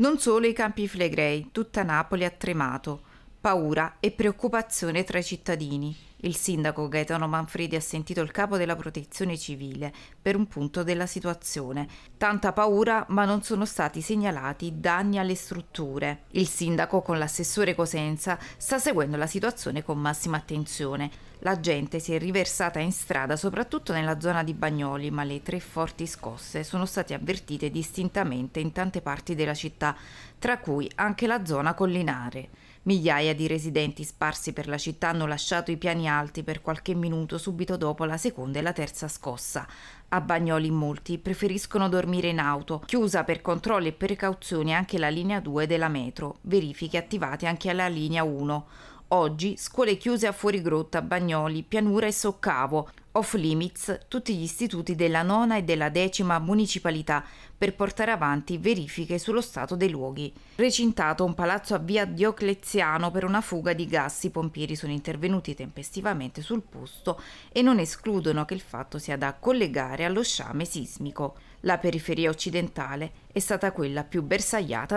Non solo i Campi Flegrei, tutta Napoli ha tremato. Paura e preoccupazione tra i cittadini. Il sindaco Gaetano Manfredi ha sentito il capo della protezione civile per un punto della situazione. Tanta paura, ma non sono stati segnalati danni alle strutture. Il sindaco con l'assessore Cosenza sta seguendo la situazione con massima attenzione. La gente si è riversata in strada soprattutto nella zona di Bagnoli, ma le tre forti scosse sono state avvertite distintamente in tante parti della città, tra cui anche la zona collinare. Migliaia di residenti sparsi per la città hanno lasciato i piani alti per qualche minuto subito dopo la seconda e la terza scossa. A Bagnoli molti preferiscono dormire in auto, chiusa per controlli e precauzioni anche la linea 2 della metro, verifiche attivate anche alla linea 1. Oggi scuole chiuse a Fuorigrotta, Bagnoli, Pianura e Soccavo, off limits tutti gli istituti della nona e della decima municipalità per portare avanti verifiche sullo stato dei luoghi. Recintato un palazzo a via Diocleziano per una fuga di gas, i pompieri sono intervenuti tempestivamente sul posto e non escludono che il fatto sia da collegare allo sciame sismico. La periferia occidentale è stata quella più bersagliata